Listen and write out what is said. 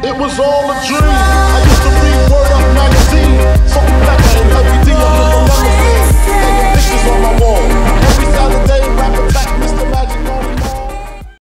It was all a dream.